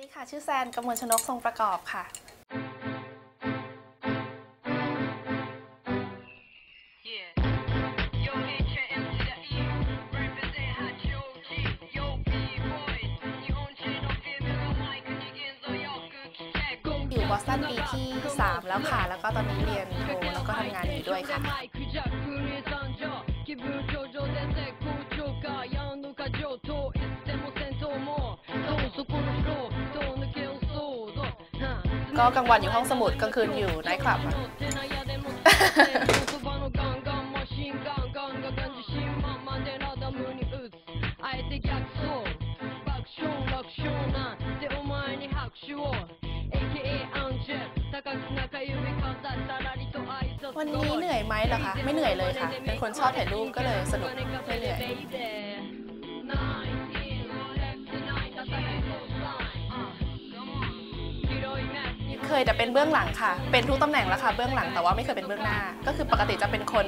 ดีค่ะ ชื่อแซนกำมวลชนกทรงประกอบค่ะ อยู่บอสตันปีที่ 3 แล้วค่ะ แล้วก็ตอนนี้เรียนโทแล้วก็ทำงานอยู่ด้วยค่ะ ก็กลางวันอยู่ห้องสมุดกลางคืนอยู่ไนท์คลับวันนี้เหนื่อยไหมเหรอคะ ไม่เหนื่อยเลยค่ะ เป็นคนชอบถ่ายรูปก็เลยสนุกไม่เหนื่อย เคยแต่เป็นเบื้องหลังค่ะ เป็นทุกตำแหน่งแล้วค่ะเบื้องหลังแต่ว่าไม่เคยเป็นเบื้องหน้า ก็คือปกติจะเป็นคน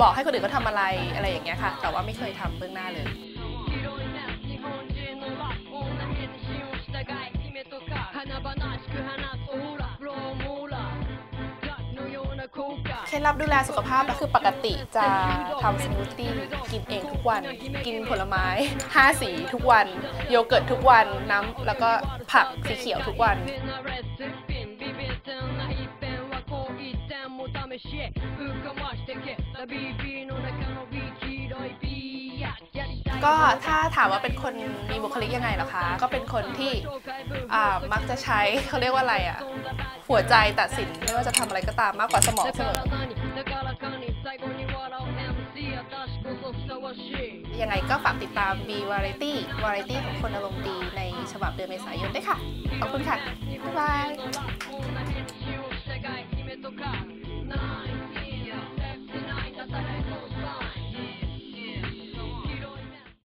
บอกให้คนอื่นเขาทำอะไรอะไรอย่างเงี้ยค่ะ แต่ว่าไม่เคยทำเบื้องหน้าเลย เคล็ดลับดูแลสุขภาพก็คือปกติจะทำสมูทตี้กินเองทุกวัน กินผลไม้ 5 สีทุกวัน โยเกิร์ตทุกวันน้ำแล้วก็ผักสีเขียวทุกวัน も試しぶっかましてけラ BB の中の B 黄色い B ややりたい ก็ถ้าถามว่าเป็นคนมีบุคลิกยังไงเหรอคะ ก็เป็นคนที่อ่ามักจะใช้เขาเรียกว่าอะไรอ่ะ หัวใจตัดสินไม่ว่าจะทำอะไรก็ตามมากกว่าสมอง だ เส か มอ ら何だからかに最後に笑う MC 私こそふさわしい ยังไงก็ฝากติดตาม B Variety Variety ของคนอารมณ์ดีในฉบับเดือนเมษายนด้วยค่ะ ขอบคุณค่ะ บ๊ายบาย